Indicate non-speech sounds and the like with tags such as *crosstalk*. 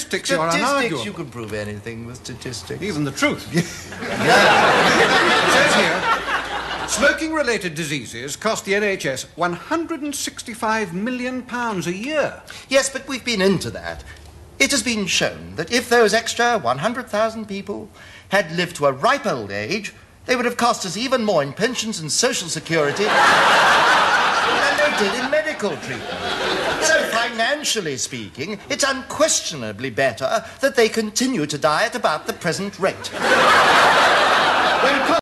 statistics, you're Statistics, unarguable. you can prove anything with statistics. Even the truth. *laughs* It says here, smoking-related diseases cost the NHS 165 million pounds a year. Yes, but we've been into that. It has been shown that if those extra 100,000 people had lived to a ripe old age, they would have cost us even more in pensions and social security than they did in medical treatment. Financially speaking, it's unquestionably better that they continue to die at about the present rate.